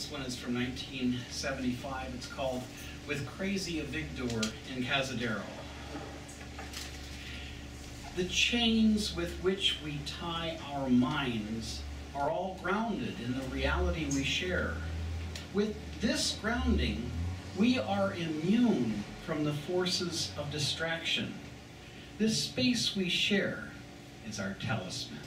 This one is from 1975. It's called With Crazy Avigdor in Cazadero." The chains with which we tie our minds are all grounded in the reality we share. With this grounding, we are immune from the forces of distraction. This space we share is our talisman.